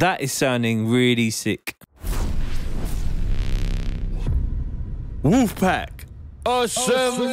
That is sounding really sick. Wolfpack. Assemble!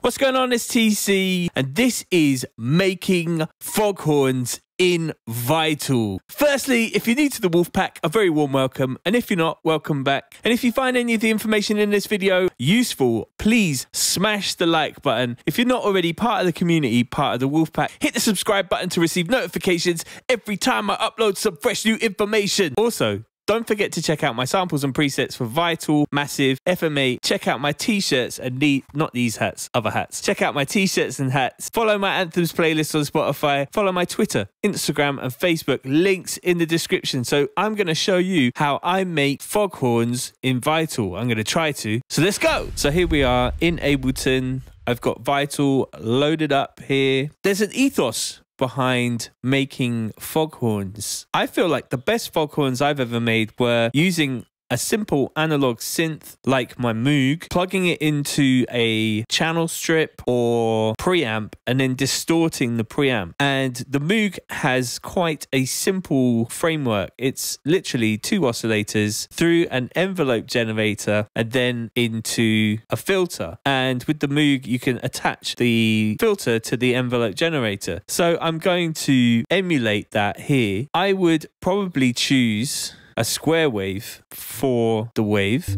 What's going on? It's TC, and this is making foghorns in Vital. Firstly, if you're new to the Wolfpack, a very warm welcome, and if you're not, welcome back. And if you find any of the information in this video useful, please smash the like button. If you're not already part of the community, part of the Wolfpack, hit the subscribe button to receive notifications every time I upload some fresh new information. Also, don't forget to check out my samples and presets for Vital, Massive, FM8. Check out my t-shirts and the not these hats, other hats. Check out my t-shirts and hats. Follow my anthems playlist on Spotify. Follow my Twitter, Instagram, and Facebook. Links in the description. So I'm going to show you how I make foghorns in Vital. I'm going to try to. So let's go. So here we are in Ableton. I've got Vital loaded up here. There's an ethos behind making foghorns. I feel like the best foghorns I've ever made were using a simple analog synth like my Moog, plugging it into a channel strip or preamp and then distorting the preamp. And the Moog has quite a simple framework. It's literally two oscillators through an envelope generator and then into a filter. And with the Moog, you can attach the filter to the envelope generator. So I'm going to emulate that here. I would probably choose a square wave for the wave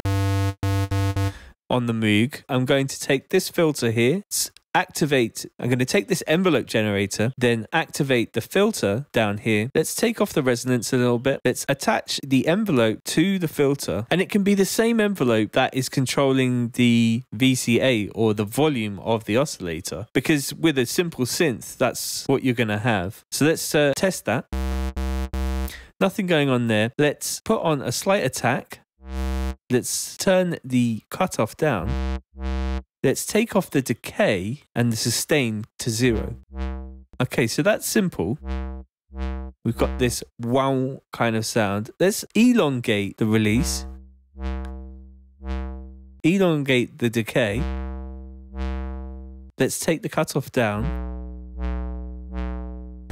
on the Moog. I'm going to take this filter here, activate, I'm going to take this envelope generator, then activate the filter down here. Let's take off the resonance a little bit. Let's attach the envelope to the filter and it can be the same envelope that is controlling the VCA or the volume of the oscillator because with a simple synth, that's what you're going to have. So let's uh, test that. Nothing going on there. Let's put on a slight attack. Let's turn the cutoff down. Let's take off the decay and the sustain to zero. Okay, so that's simple. We've got this wow kind of sound. Let's elongate the release. Elongate the decay. Let's take the cutoff down.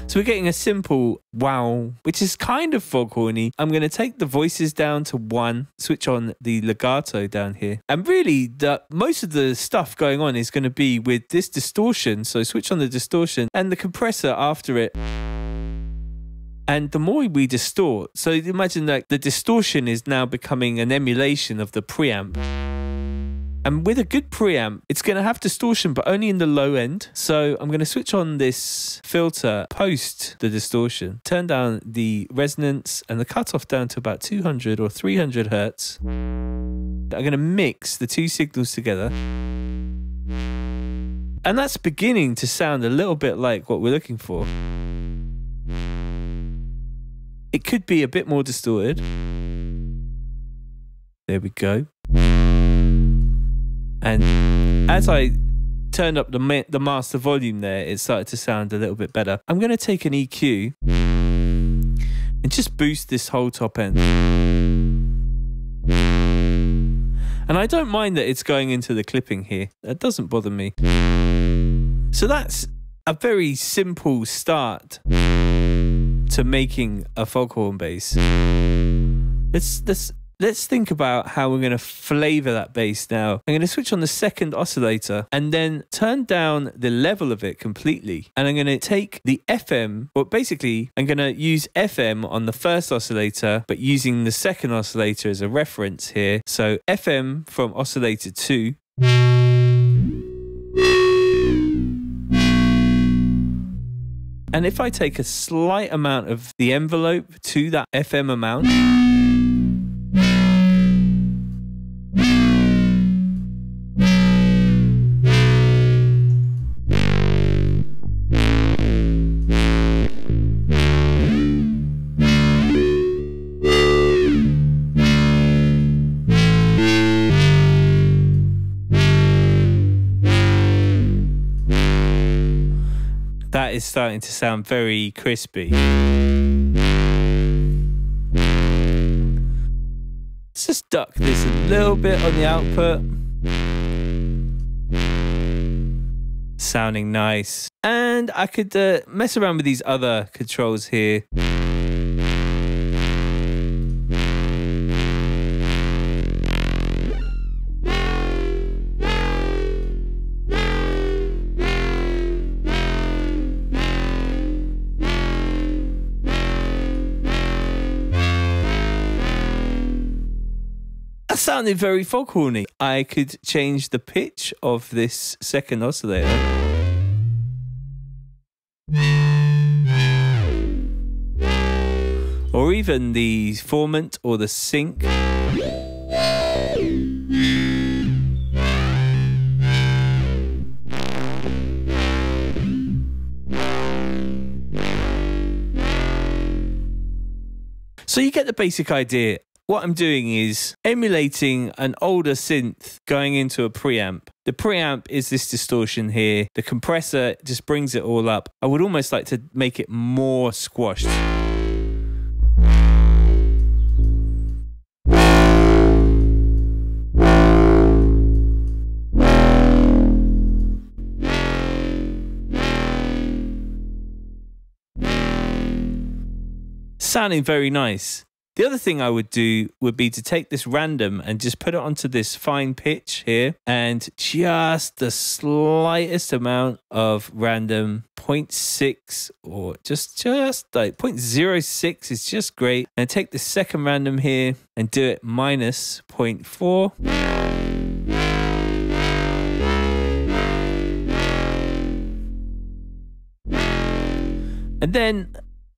So we're getting a simple wow, which is kind of foghorny. I'm going to take the voices down to one, switch on the legato down here. And really, the most of the stuff going on is going to be with this distortion. So switch on the distortion and the compressor after it. And the more we distort, so imagine that the distortion is now becoming an emulation of the preamp. And with a good preamp, it's going to have distortion, but only in the low end. So I'm going to switch on this filter post the distortion, turn down the resonance and the cutoff down to about 200 or 300 hertz. I'm going to mix the two signals together. And that's beginning to sound a little bit like what we're looking for. It could be a bit more distorted. There we go. And as I turned up the ma the master volume there, it started to sound a little bit better. I'm going to take an EQ and just boost this whole top end. And I don't mind that it's going into the clipping here. That doesn't bother me. So that's a very simple start to making a foghorn bass. Let's let's Let's think about how we're going to flavor that bass now. I'm going to switch on the second oscillator and then turn down the level of it completely. And I'm going to take the FM, well, basically, I'm going to use FM on the first oscillator, but using the second oscillator as a reference here. So FM from oscillator 2. And if I take a slight amount of the envelope to that FM amount, is starting to sound very crispy. Let's just duck this a little bit on the output. Sounding nice. And And I could uh, mess around with these other controls here. Sounded very foghorny. I could change the pitch of this second oscillator. Or even the formant or the sync. So you get the basic idea what I'm doing is emulating an older synth going into a preamp. The preamp is this distortion here. The compressor just brings it all up. I would almost like to make it more squashed. Sounding very nice. The other thing I would do would be to take this random and just put it onto this fine pitch here and just the slightest amount of random 0.6 or just just like 0.06 is just great. And take the second random here and do it minus 0.4 and then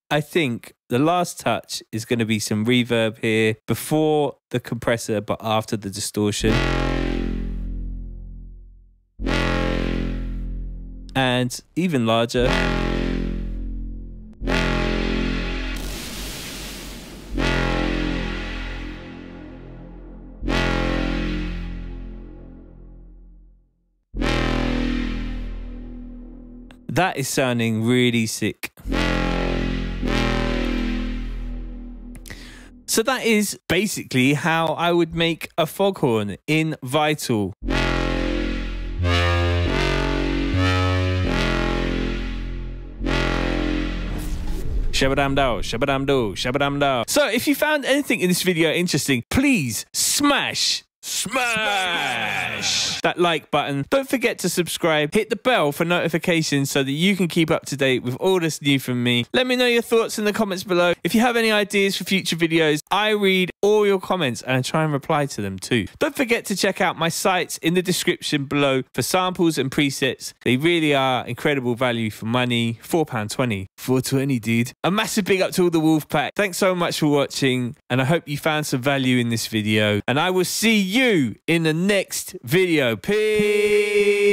I think the last touch is going to be some reverb here before the compressor, but after the distortion. And even larger. That is sounding really sick. So that is basically how I would make a foghorn in Vital. So if you found anything in this video interesting, please smash Smash that like button. Don't forget to subscribe. Hit the bell for notifications so that you can keep up to date with all this new from me. Let me know your thoughts in the comments below. If you have any ideas for future videos, I read all your comments and I try and reply to them too. Don't forget to check out my sites in the description below for samples and presets. They really are incredible value for money. £4.20. 420 dude. A massive big up to all the Wolfpack. Thanks so much for watching and I hope you found some value in this video. And I will see you you in the next video. Peace.